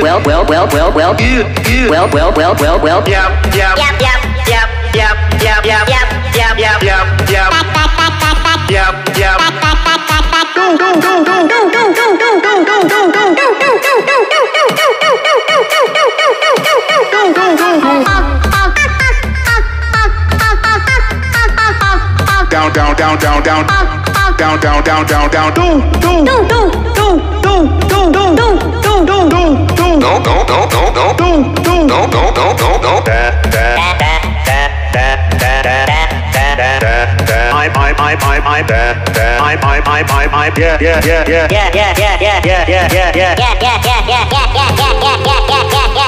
Well, well, well, well, well, well, well, well, well, well, well, yeah, yeah, yeah, yeah, yeah, yeah, yeah, yeah. down down down down down down down down down down do do do do do do do do do do do do do no no no no no do do no no no no no I I I I I I I I I I yeah yeah yeah yeah yeah yeah yeah yeah yeah yeah yeah yeah yeah yeah yeah yeah yeah yeah yeah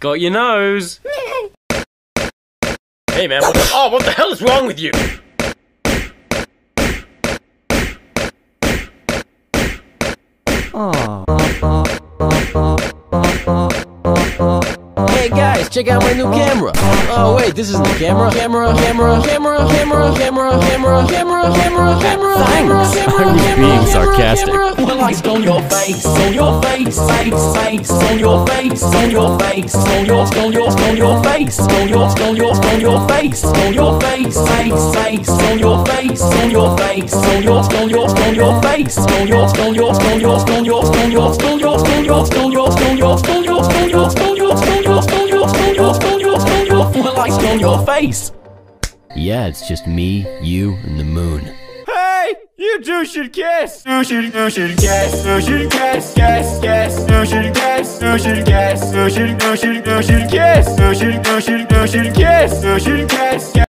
Got your nose. hey man, what the, oh, what the hell is wrong with you? Oh. Hey guys, check out my new camera. Oh wait, this isn't the camera. Camera, camera, camera, camera, camera, camera, camera, camera, camera. Thanks. I'm being sarcastic. Well, it's on your face, on your face, face, face, on your face, on your face, on your, on your, on your face, on your, on your, on your face, on your face, face, face, on your face, on your face, on your, on your, on your face, on your, on your, on your, on your, on your, on your, on your, on your, on your, on your, on your, on your, on your your, face? Yeah, it's just me, you, and the moon. Hey! You two should kiss! You should, you should kiss, you should kiss, kiss, kiss, you should kiss, you should kiss, you should, you should, you should kiss, you should, you should, you should kiss, you should kiss, kiss.